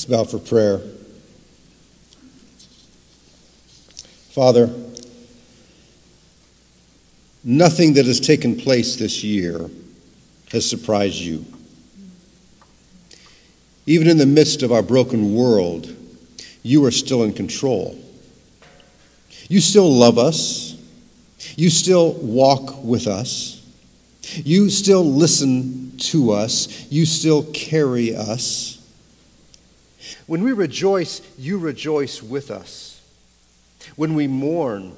Let's bow for prayer. Father, nothing that has taken place this year has surprised you. Even in the midst of our broken world, you are still in control. You still love us. You still walk with us. You still listen to us. You still carry us. When we rejoice, you rejoice with us. When we mourn,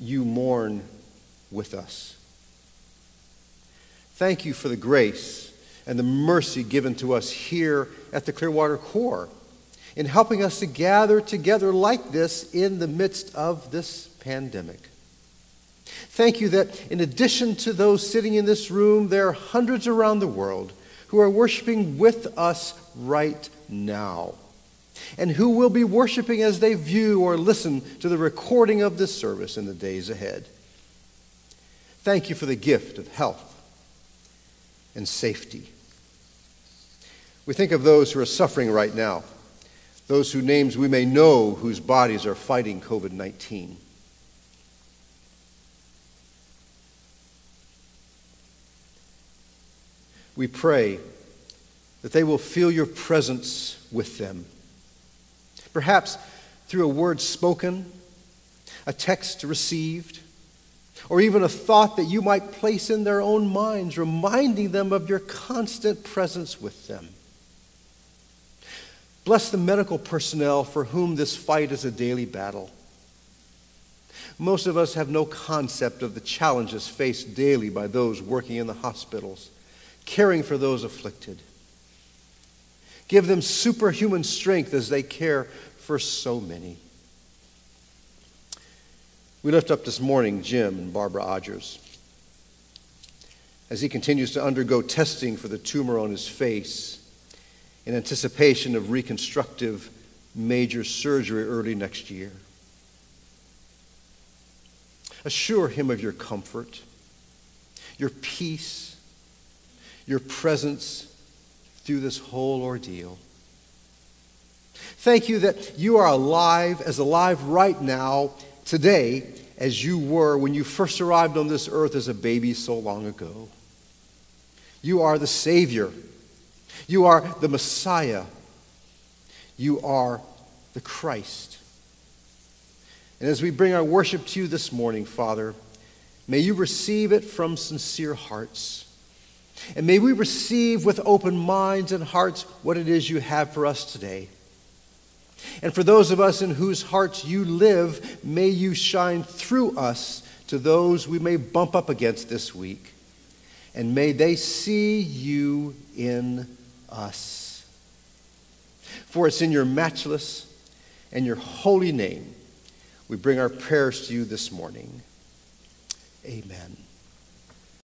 you mourn with us. Thank you for the grace and the mercy given to us here at the Clearwater Corps in helping us to gather together like this in the midst of this pandemic. Thank you that in addition to those sitting in this room, there are hundreds around the world who are worshiping with us right now and who will be worshiping as they view or listen to the recording of this service in the days ahead. Thank you for the gift of health and safety. We think of those who are suffering right now, those whose names we may know whose bodies are fighting COVID 19. We pray that they will feel your presence with them. Perhaps through a word spoken, a text received, or even a thought that you might place in their own minds, reminding them of your constant presence with them. Bless the medical personnel for whom this fight is a daily battle. Most of us have no concept of the challenges faced daily by those working in the hospitals, caring for those afflicted. Give them superhuman strength as they care for so many. We lift up this morning Jim and Barbara Odgers as he continues to undergo testing for the tumor on his face in anticipation of reconstructive major surgery early next year. Assure him of your comfort, your peace, your presence through this whole ordeal. Thank you that you are alive, as alive right now, today, as you were when you first arrived on this earth as a baby so long ago. You are the Savior. You are the Messiah. You are the Christ. And as we bring our worship to you this morning, Father, may you receive it from sincere hearts. And may we receive with open minds and hearts what it is you have for us today. And for those of us in whose hearts you live, may you shine through us to those we may bump up against this week. And may they see you in us. For it's in your matchless and your holy name we bring our prayers to you this morning. Amen.